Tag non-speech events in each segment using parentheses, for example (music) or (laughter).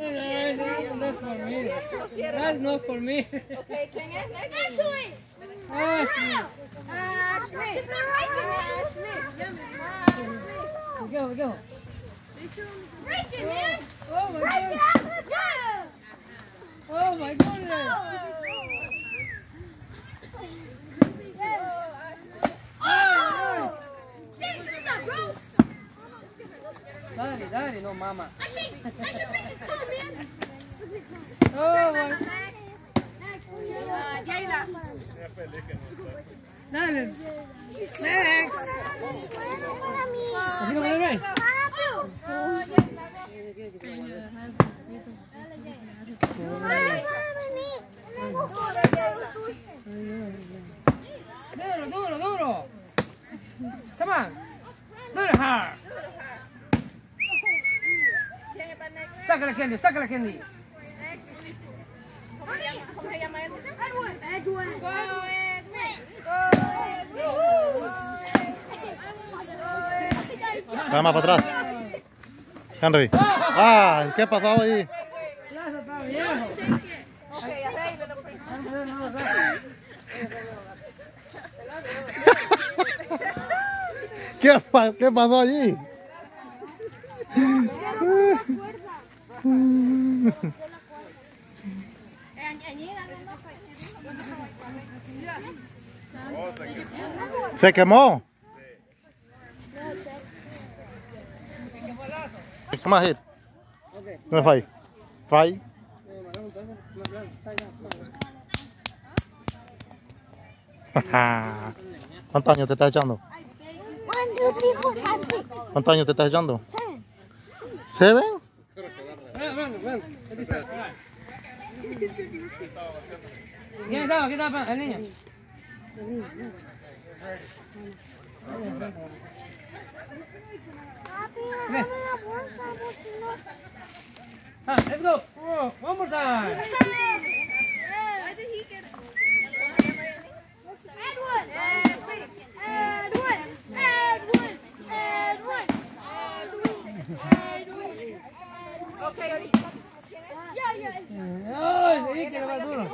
That's for me. That's not for me. Okay, ¿quién es? Ashley! Ashley. Ashley. She's not racing, man! Go, go. Racing, man! Oh my Right god. now! Yeah! Oh my goodness. No mama. I should, I should! Oh my. Jayla. Dale. Next duro, duro. Come on. Do it hard. ¿Quién está next? Saca candy. ¿Cómo más atrás. Henry. Ah, ¿qué ha pasado ahí? ¿Qué, qué pasó allí? ¿Se quemó? ¿Cómo es ir? ¿Cómo fue? ¿Fry? ¿Cuántos años te estás echando? ¿Cuántos años te estás echando? Ven, ven, ven. Aquí está. ¿Quién estaba? ¿Quién estaba? El niño. Papi, dame la bolsa, por si no. Ah, let's go. Oh, one more time. Edward! Edward! Edward! Edward! Edward! Edward! Ok, ahorita. ¿Quién sí, más duro.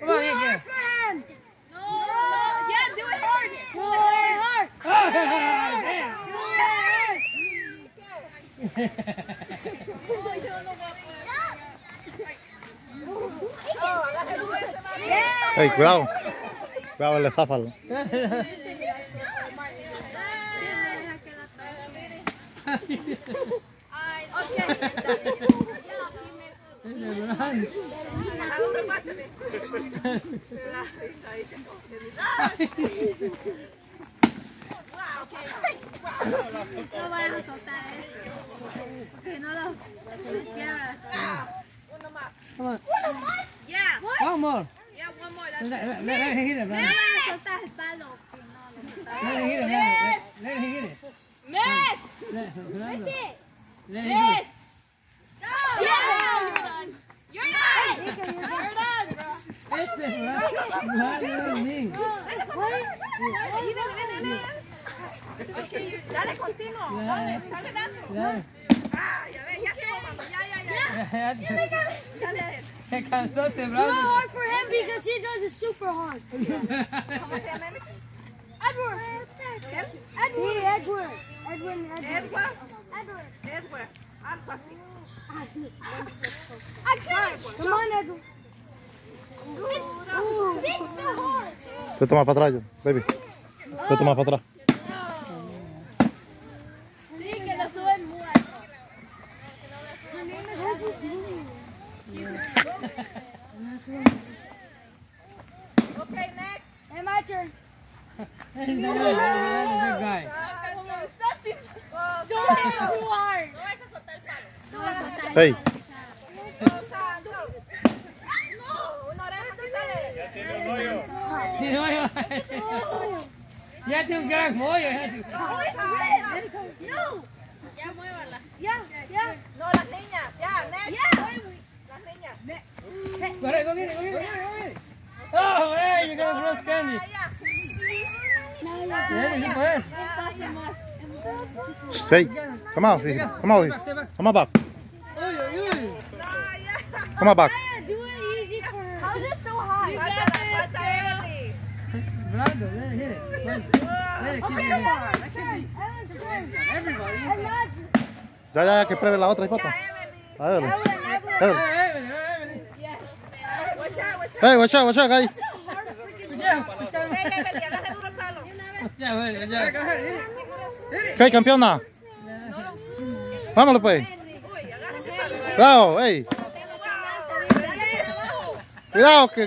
Come on, Ike. No! Yeah, do it hard! Do it hard! Do it hard! Yeah! Ey, cuidado. Cuidado el záfalo. (laughs) No vayas a soltar eso. Que no lo quiebras. Uno más. Come on. Yeah. One more. Yeah, one more. That's Let, let, let him hit it, No man. vayas a soltar el palo. Let him hit it, man. Let, him hit it. Miss! That's it. let Este es dale continuo. Dale, dale, dale. Ya, Ah, ya ves, ya estuvo, mamá. Ya, ya, ya. ya, ya. Dale. Se cansó It's brazo. hard for him because he does it super hard. ¿Cómo se llama él? Edward. Edward. Sí, Edward. Edward. Edward. Edward. Edward. Algo así. I can't. Come on, Edward. This, this is so hard. Se toma para atrás, baby. Se toma para atrás. Sí, que lo suben muy alto. Okay, next. Hey, my turn. He's the good guy. Don't hit it too hard. No vas a soltar el palo. Hey, No, una oreja, quítale. Sí, no, yo- Ya tiene un gran mollo. ya. Ya muévala. Ya, ya. No, las niñas. Ya, next. Ya. Las niñas. Corre, go get it, go get it, go get it. Oh, hey, you got a frost candy. Ya, Yeah, ya, ya. hey, come on, baby. come come back. Come on back. Do it easy for her. How is it so high? La falta Evelyn. Brando, let it hit it. Let it, let it keep Okay. Evelyn's turn. Everybody. Ya, ya, ya, que pruebe la otra hipota. A ver. Hey. Watch out, watch out. Bueno, ya. ¿Qué, campeona? Vámonos, pues. Cuidado, hey. Cuidado, que.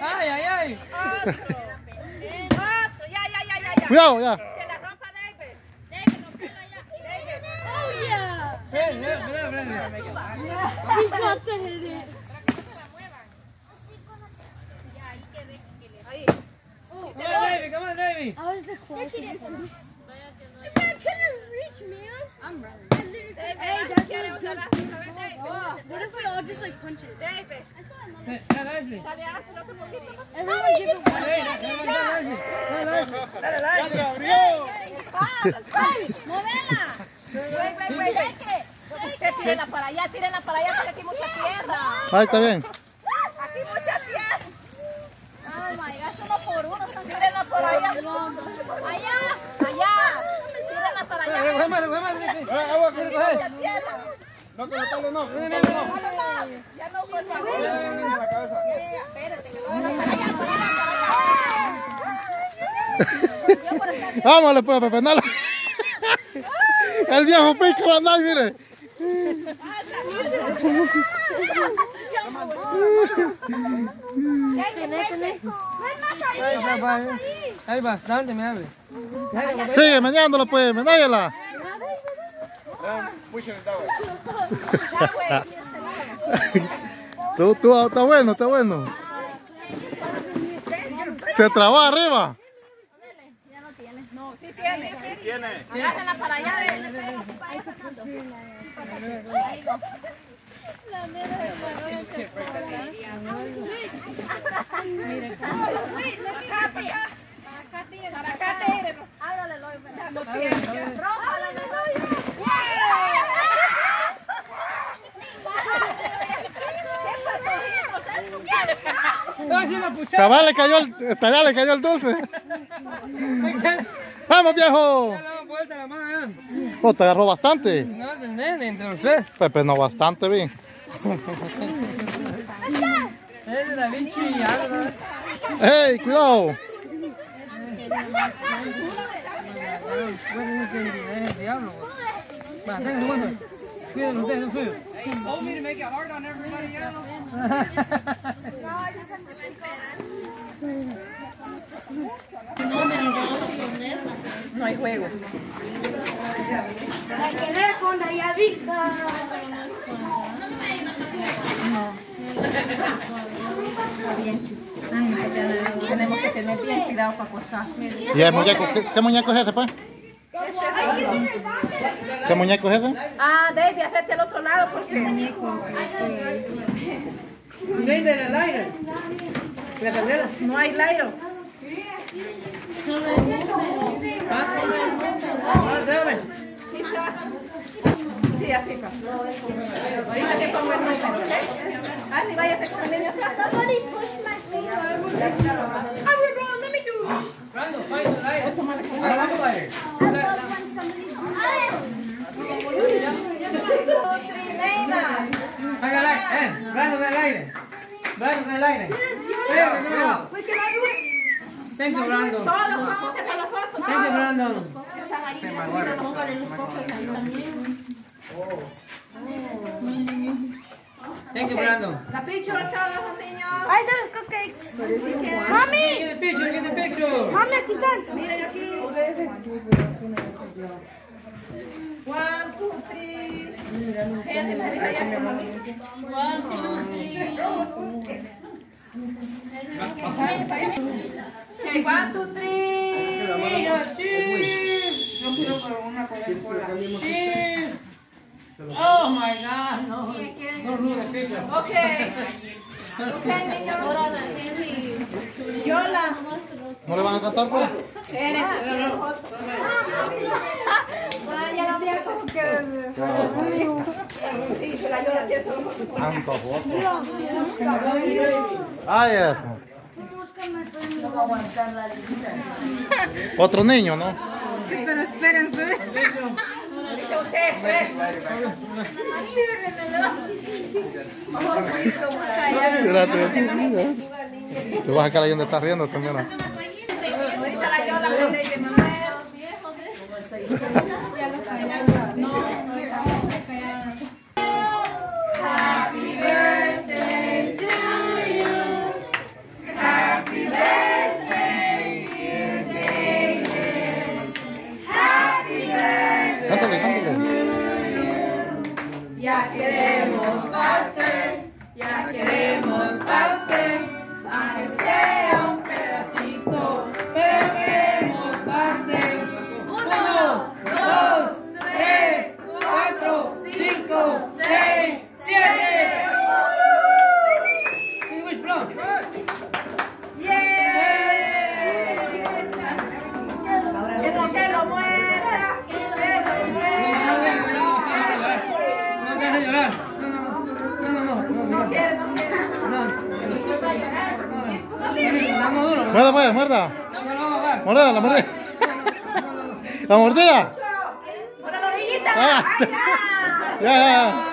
Ay, ay, ay. Otro. Ya, ya, ya, ya, ya. Cuidado, ya. Oh. Ven, ven, ven, ven. He's about to hit it. Come on, Davey, come on, Davey. I was the closest. Man, can you reach me? I'm running. Hey, that's what good. What if we all just like punch it? David. Eh, dale, Ashley. Dale, Ashley, otro poquito más. Everyone give it one. Dale, dale, dale, Ashley. Dale, Ashley. Dale, Ashley. Wait, wait, wait. Que tírenla para allá, tírenla para allá, porque aquí hay mucha tierra. Ahí está bien. Aquí hay mucha tierra. Oh my gosh, uno por uno. Tírenla por allá. Allá. Allá. Tírenla para allá. Recógeme, recógeme, recógeme. Quiero coger. Mucha tierra. No, que no, no. Ya no por favor. Vámonos, pues, Pepe, no. (laughs) El viejo pica la nave, mire. Ahí va, va, eh. Ahí va, dame, me abre. Sigue meneándola, pues, menéala. (laughs) Tú, tú, está bueno, está bueno. Se trabó arriba. No, sí tiene. Sí tiene. Agárrenla para allá. Para acá. Cabal le cayó el, espera, le cayó el dulce. (laughs) Vamos, viejo. Ya le damos vuelta a la mano, ya. Oh, te agarró bastante. No, nene, entonces. Pepe, no bastante bien. Es de la bichi y algo, ¿no? ¡Ey, cuidado! Cuídenlo ustedes, no suyo. Oh, mire, make it hard on everybody else. No hay juego. Hay que ver con Dayavita. Tenemos que tener bien cuidado para acostar. ¿Y el muñeco? ¿Qué, qué muñeco es ese, pues? ¿Qué muñeco es ese? Ah, David, hacerte al otro lado porque... Desde el aire. La candela. No hay lairo. Ah, dale. Sí, así va. Ahorita te pongo el número, ¿ok? Así váyase con el niño atrás. Somebody push my finger. I will go. Let me do it. Find the lighter. Agarramos el aire. I love when somebody. Trinena. Haga el aire. Eh, Brando, ve el aire. Brando, ve el aire. It? Thank you, Brando. Todos los famosos para los fotos. Thank you, Brando. Thank you, Brando. La picture, todos los niños. Ahí están los cupcakes. Mami, Get the picture, get the picture. mami, aquí están. Miren aquí. One, two, three. Okay, one, two, three. Oh my God, no. The picture. Okay. Okay, niños. Yola. ¿No le van a cantar, pues? Eres. (laughs) Ah, la. Otro niño, ¿no? Pero espérense. Dice usted, pues. Te vas a ahí donde estás riendo también. ¿no? Ahorita la llora con David Manuel. Cántale, cántale. Ya queremos pastel, ya queremos pastel, Muerda, pues, muerda. Muerda, la mordida. La mordida. Ah. ¡Ay, (laughs) ya! Ya.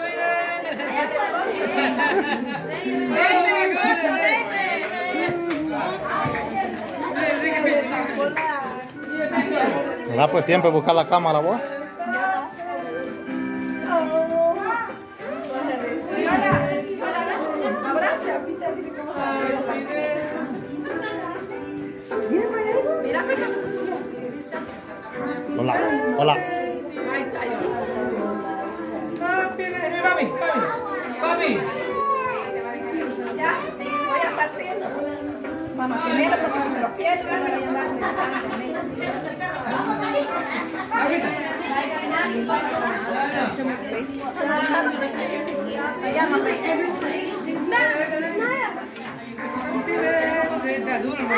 ¿Verdad? Pues siempre buscar la cámara, vos. Hola, papi. Papi. Ya, voy a partir. Vamos, primero porque se me. Está duro, ¿no?